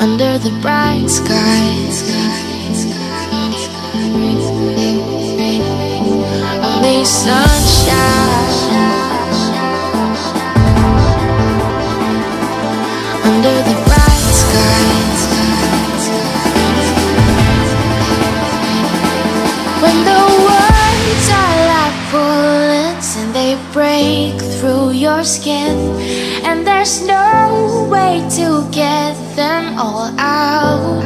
under the bright skies. Only sunshine under the bright skies. When the words are like bullets and they break through your skin, and there's no way to get them all out.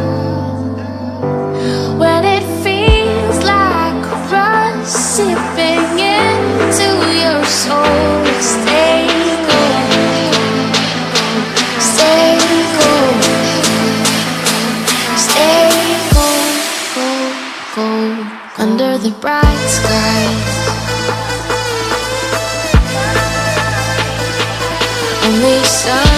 When it feels like rust seeping into your soul, stay cool, stay cool, stay cool, cool, cool, under the bright skies. Only sun.